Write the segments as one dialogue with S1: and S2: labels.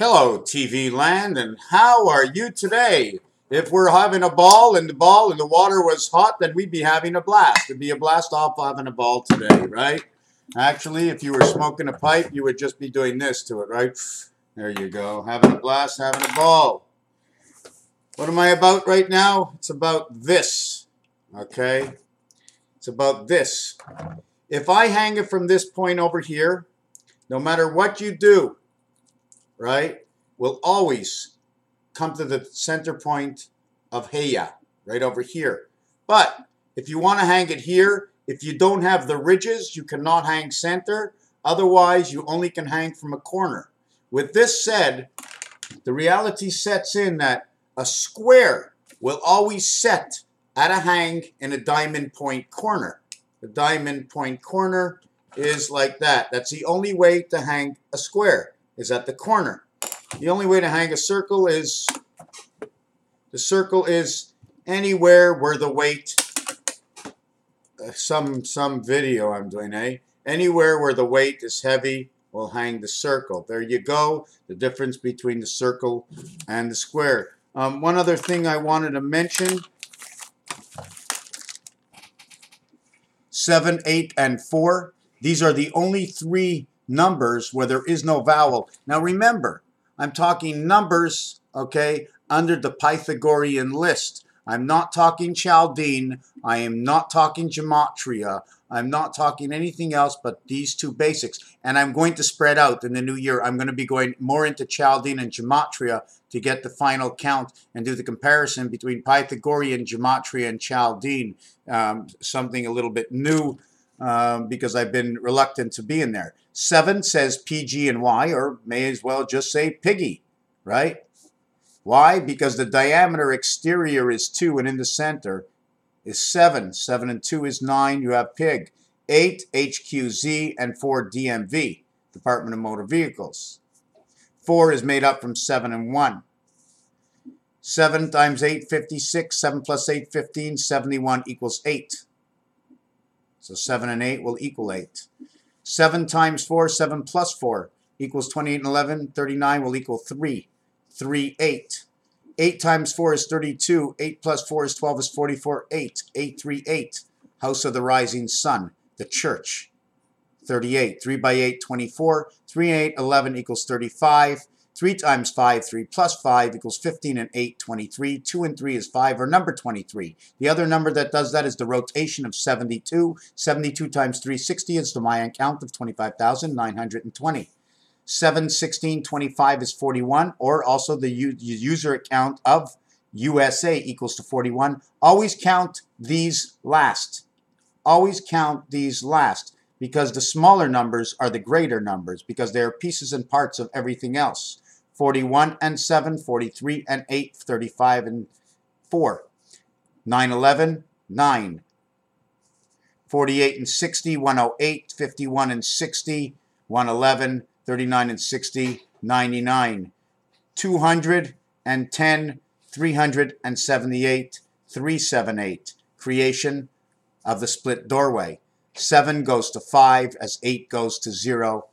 S1: Hello, TV land, and how are you today? If we're having a ball and the ball and the water was hot, then we'd be having a blast. It'd be a blast off having a ball today, right? Actually, if you were smoking a pipe, you would just be doing this to it, right? There you go. Having a blast, having a ball. What am I about right now? It's about this, okay? It's about this. If I hang it from this point over here, no matter what you do, right, will always come to the center point of Heya, right over here. But if you want to hang it here, if you don't have the ridges, you cannot hang center. Otherwise, you only can hang from a corner. With this said, the reality sets in that a square will always set at a hang in a diamond point corner. The diamond point corner is like that. That's the only way to hang a square is at the corner. The only way to hang a circle is, the circle is anywhere where the weight, uh, some, some video I'm doing, eh? Anywhere where the weight is heavy will hang the circle. There you go, the difference between the circle and the square. Um, one other thing I wanted to mention, 7, 8, and 4. These are the only three numbers where there is no vowel. Now remember, I'm talking numbers, okay, under the Pythagorean list. I'm not talking Chaldean. I am not talking Gematria. I'm not talking anything else but these two basics. And I'm going to spread out in the new year. I'm going to be going more into Chaldean and Gematria to get the final count and do the comparison between Pythagorean, Gematria, and Chaldean. Um, something a little bit new um, because I've been reluctant to be in there. Seven says PG and Y, or may as well just say Piggy, right? Why? Because the diameter exterior is 2 and in the center is 7. 7 and 2 is 9. You have PIG. 8 HQZ and 4 DMV, Department of Motor Vehicles. 4 is made up from 7 and 1. 7 times 8, 56. 7 plus 8, 15. 71 equals 8. So 7 and 8 will equal 8. 7 times 4, 7 plus 4 equals 28 and 11. 39 will equal 3. 3, 8. 8 times 4 is 32. 8 plus 4 is 12 is 44. 8. 8, 3, 8. House of the rising sun. The church. 38. 3 by 8, 24. 3 and 8, 11 equals 35. 3 times 5, 3 plus 5 equals 15 and 8, 23. 2 and 3 is 5, or number 23. The other number that does that is the rotation of 72. 72 times 360 is the Mayan count of 25,920. 7, 16, 25 is 41, or also the user account of USA equals to 41. Always count these last. Always count these last because the smaller numbers are the greater numbers because they are pieces and parts of everything else. 41 and 7, 43 and 8, 35 and 4. 9, 11, 9. 48 and 60, 108, 51 and 60, 111, 39 and 60, 99. 210, 378, 378. Creation of the split doorway. 7 goes to 5 as 8 goes to 0.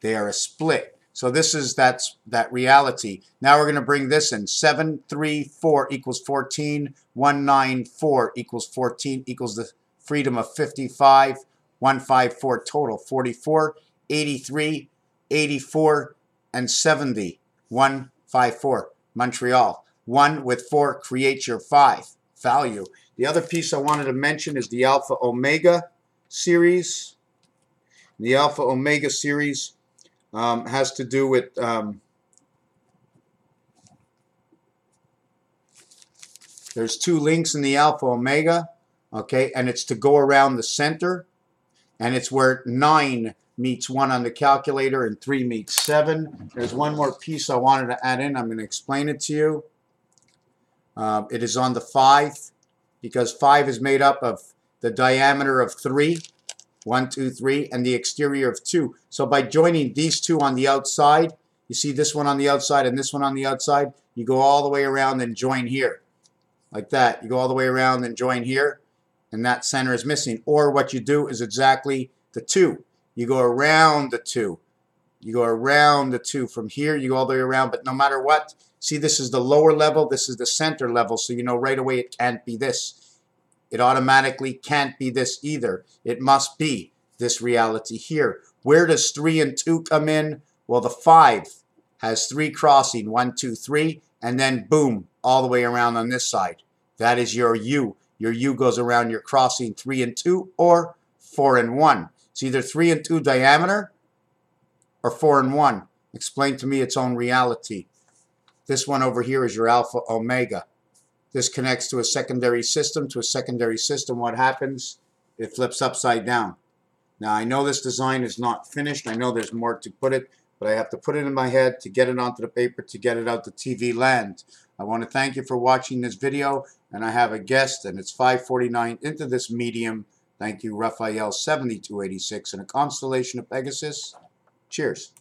S1: They are a split. So this is that's that reality. Now we're going to bring this in. 7, 3, 4 equals 14. 1, 9, 4 equals 14 equals the freedom of 55. 154 total. 44, 83, 84, and 70. 154. Montreal. 1 with 4 creates your 5 value. The other piece I wanted to mention is the Alpha Omega series. The Alpha Omega series um, has to do with um, there's two links in the alpha omega okay and it's to go around the center and it's where 9 meets 1 on the calculator and 3 meets 7 there's one more piece I wanted to add in I'm going to explain it to you. Uh, it is on the 5 because 5 is made up of the diameter of 3 one, two, three, and the exterior of two. So by joining these two on the outside, you see this one on the outside and this one on the outside, you go all the way around and join here. Like that. You go all the way around and join here, and that center is missing. Or what you do is exactly the two. You go around the two. You go around the 2. From here, you go all the way around. But no matter what, see this is the lower level. This is the center level. So you know right away it can't be this. It automatically can't be this either. It must be this reality here. Where does 3 and 2 come in? Well, the 5 has 3 crossing. one, two, three, And then boom, all the way around on this side. That is your U. Your U goes around your crossing 3 and 2 or 4 and 1. It's either 3 and 2 diameter or 4 and 1. Explain to me its own reality. This one over here is your alpha omega. This connects to a secondary system. To a secondary system, what happens? It flips upside down. Now, I know this design is not finished. I know there's more to put it, but I have to put it in my head to get it onto the paper, to get it out to TV land. I want to thank you for watching this video, and I have a guest, and it's 549 into this medium. Thank you, Raphael 7286, and a constellation of Pegasus. Cheers.